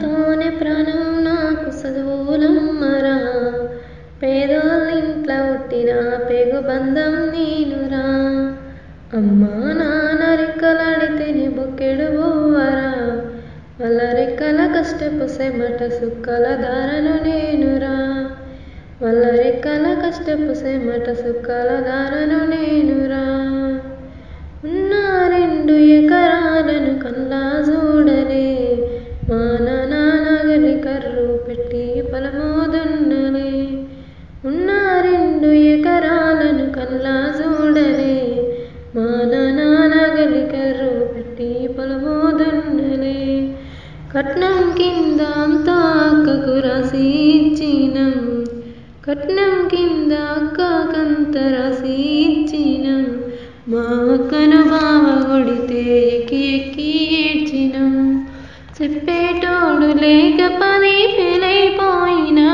పటమ్మతోనే ప్రాణం నాకు చదువులమ్మరా పేదోళ్ళింట్లో పుట్టిన పేగు బంధం నేనురా. అమ్మా నాన్న రెక్కలాడితేనే బొక్కెడు బువ్వరా. వాళ్ళ రెక్కల కష్టపు సెమట సుక్కల దారను నేనురా. వాళ్ళ రెక్కల కష్టపు సెమట సుక్కల దారను నేనురా. కట్నం కింద అంతా అక్కకు రాసి ఇచ్చినం కట్నం కింద అక్కకంత రాసి ఇచ్చినం మా అక్కను బావ కొడితే ఎక్కి ఎక్కి ఏడ్చినం. చెప్పేటోడు లేక పది ఫెయిలైపోయినా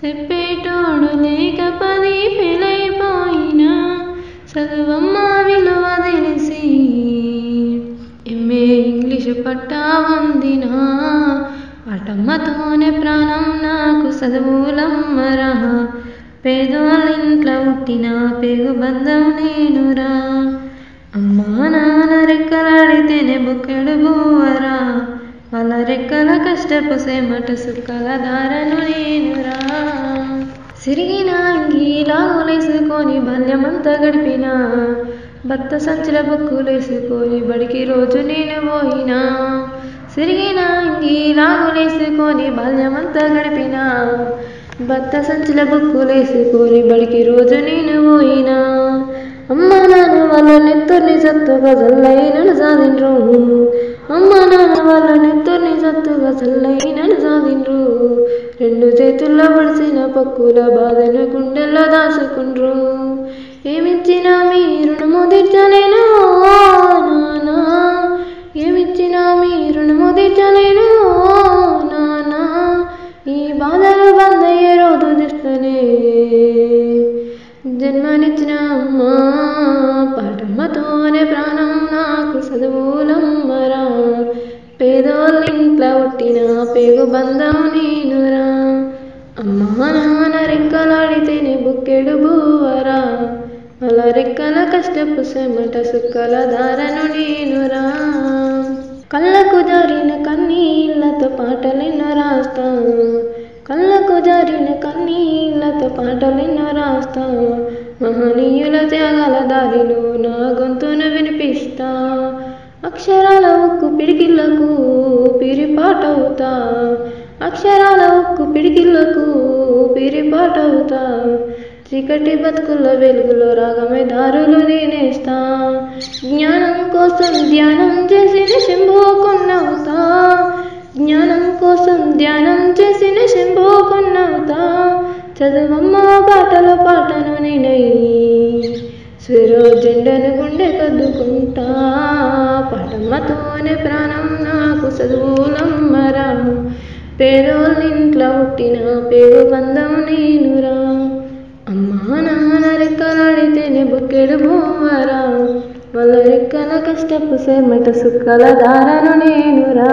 చెప్పేటోడు లేక పది ఫెయిలైపోయినా చదువమ్మ చదువులమ్మరా. పేదోళ్ళింట్లో పుట్టిన పేగు బంధం నేనురా. అమ్మా నాన్న రెక్కలాడితేనే బుక్కెడు బోవరా వాళ్ళ రెక్కల కష్టపు సేమట సుక్కల దారను నేనురా. సిరిగిన అంగీలాగులేసుకొని బాల్యమంతా గడిపిన. భర్త సంచుల బుక్కులేసుకొని బడికి రోజు నేను పోయినా. సిరిగిన అంగీలాగులేసుకొని బాల్యమంతా గడిపిన. భర్త సంచుల బుక్కులేసుకొని బడికి రోజు నేను పోయినా. అమ్మ నాన్న వాళ్ళ నెత్తుర్ని సత్తుగా చల్లైనను సాధిండ్రు. అమ్మ నాన్న వాళ్ళ నెత్తుర్ని సత్తుగా చల్లైనను సాధిండ్రు. రెండు చేతుల్లో పడిసిన పక్కుల బాధను గుండెల్లో దాచుకుండ్రు. ఏమిచ్చినా మీ రుణము తీర్చలేను. పేదోళ్ళింట్లో పుట్టిన పేగు బంధం నేనురా అమ్మా నాన్న రెక్కలాడితేనే బుక్కెడు బువ్వరా. అలా రెక్కల కష్టపు సెమట సుక్కల దారను నేనురా కళ్ళకు జారిన కన్నీళ్ళతో పాటలెన్నో రాస్తా. కళ్ళకు జారిన కన్నీళ్ళతో పాటలెన్నో రాస్తా. మహనీయుల త్యాగాల దారిలో నా గొంతును వినిపిస్తా. అక్షరాల ఉక్కు పిడికిళ్ళకు పిరిపాటవుతా. అక్షరాల ఉక్కు పిడికిళ్ళకు పిరిపాటవుతా. చీకటి బతుకుల వెలుగులో రాగమే దారులు నేనేస్తా. జ్ఞానం కోసం ధ్యానం చేసిన శంభోకున్నవుతా జ్ఞానం కోసం ధ్యానం చేసిన శంభోకున్నవుతా చదువమ్మ పాటల పాటను నేనై స్వరో జెండను గుండె కద్దు పటమ్మతోనే ప్రాణం నాకు చదువులమ్మరా పేదోళ్ళింట్లో పుట్టిన పేరు బంధం నేనురా. అమ్మా నాన్న రెక్కలాడితేనే బుక్కెడు బువ్వరా వాళ్ళ రెక్కల కష్టపు సేమట సుక్కల దారను నేనురా.